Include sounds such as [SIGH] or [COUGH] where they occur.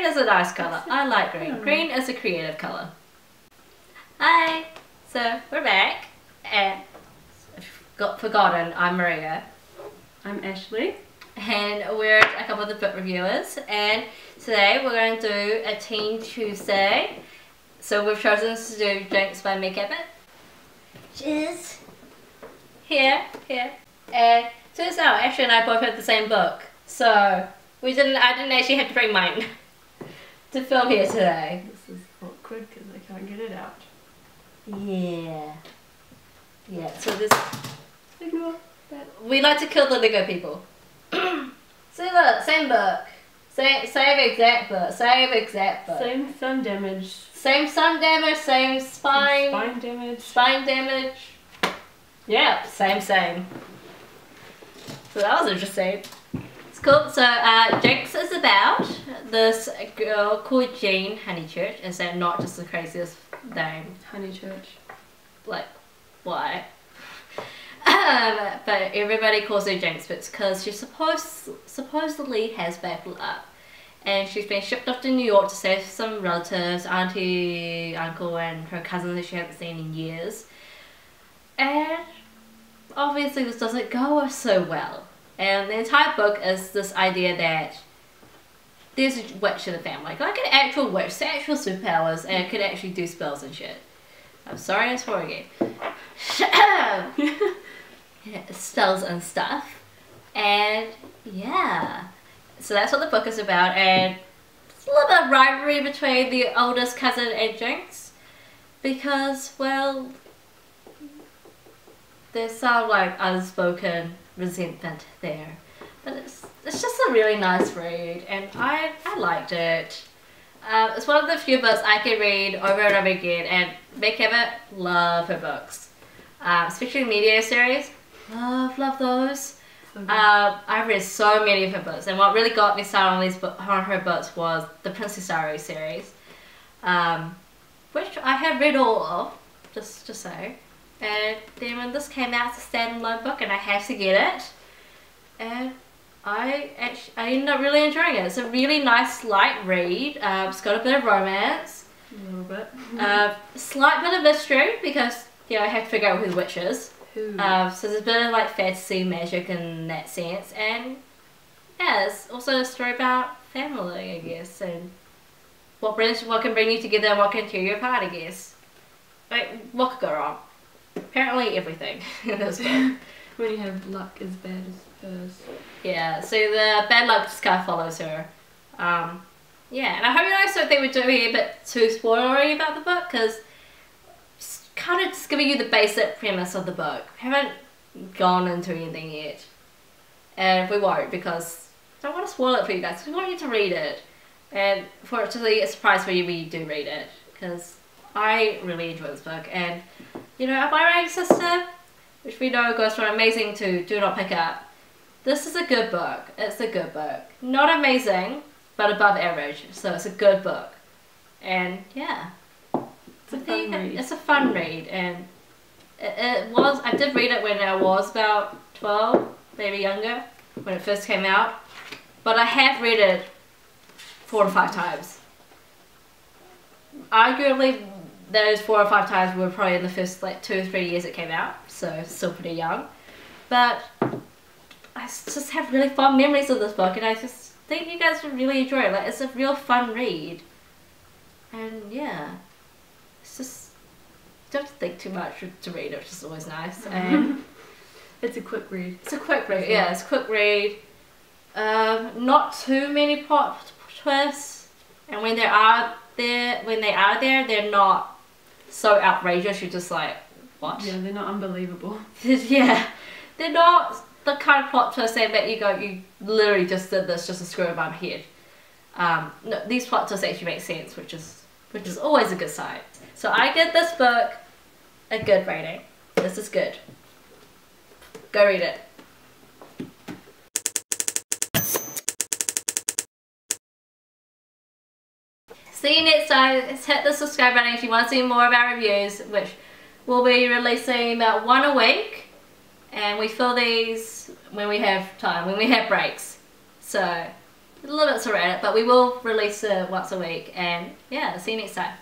Green is a nice colour. I like green. Hmm. Green is a creative colour. Hi! So, we're back. And, if you've got forgotten, I'm Maria. I'm Ashleigh. And we're a couple of the book reviewers. And today we're going to do a Teen Tuesday. So we've chosen to do Jinx by Meg Cabot. Cheers! Here, here. And turns out Ashleigh and I both had the same book. So, we didn't, I didn't actually have to bring mine [LAUGHS] to film here today. This is awkward because I can't get it out. Yeah. Yeah, so this, Ignore that. we like to kill the Lego people. [COUGHS] See look, same book. Same, same exact book, same exact book. Same, Same sun damage. Same sun damage, same spine, Spine damage. spine damage. Yeah, same, same. So that was interesting. Cool. So uh, Jinx is about this girl called Jean Honeychurch. Is that not just the craziest name? Honeychurch. like why? Um, but everybody calls her Jinx because she supposed supposedly has bad luck, and she's been shipped off to New York to save some relatives, auntie, uncle, and her cousin that she hasn't seen in years. And obviously, this doesn't go so well. And the entire book is this idea that there's a witch in the family, like an actual witch, actual superpowers, and could actually do spells and shit. I'm sorry, I swore again. [COUGHS] spells and stuff. And yeah. So that's what the book is about and it's a little bit of rivalry between the oldest cousin and Jinx. Because, well, there's some like unspoken resentment there. But it's it's just a really nice read and I, I liked it. Um, it's one of the few books I can read over and over again, and Meg Cabot, love her books. Um, especially the Mediator series, love, love those. Good. Um, I've read so many of her books, and what really got me started on these book, on her books was the Princess Diary series, um, which I have read all of, just to say. And then when this came out, it's a standalone book, and I had to get it. And I actually, I ended up really enjoying it. It's a really nice light read. Uh, it's got a bit of romance, a little bit. uh, slight bit of mystery because you know I have to figure out who the witch is. Who? Uh, so there's a bit of like fantasy magic in that sense, and yeah, it's also a story about family, I guess, and what brings what can bring you together and what can tear you apart, I guess. Like what could go wrong? Apparently everything [LAUGHS] in this book. [LAUGHS] when you have luck as bad as hers. Yeah, so the bad luck just kind of follows her. Um, yeah, and I hope you guys don't think we're doing a bit too spoilery about the book because kind of just giving you the basic premise of the book. We haven't gone into anything yet, and we won't because I don't want to spoil it for you guys. We want you to read it, and for it to be a surprise for you when you do read it because I really enjoy this book. And you know, writing sister, which we know goes from amazing to do not pick up. This is a good book. It's a good book. Not amazing, but above average. So it's a good book. And yeah. It's a fun read. It's a fun read and it, it was I did read it when I was about 12, maybe younger, when it first came out. But I have read it four or five times. Arguably those four or five times were probably in the first like two or three years it came out, so still pretty young. But I just have really fond memories of this book, and I just think you guys would really enjoy it. Like it's a real fun read, and yeah, it's just don't think too much to read it, which is always nice. [LAUGHS] And It's a quick read. it's a quick read. Yeah, it's a quick read. Um, not too many plot twists, and when there are there, when they are there, they're not so outrageous. You're just like, what? Yeah, they're not unbelievable. [LAUGHS] yeah, they're not the kind of plot twist that make you go, you literally just did this just to screw my head. Um, no, these plot twists actually make sense, which is which is always a good sign. So I give this book a good rating. This is good. Go read it. See you next time. Hit the subscribe button if you want to see more of our reviews, which we'll be releasing about one a week. And we fill these when we have time, when we have breaks. So, a little bit sporadic, but we will release it once a week. And yeah, see you next time.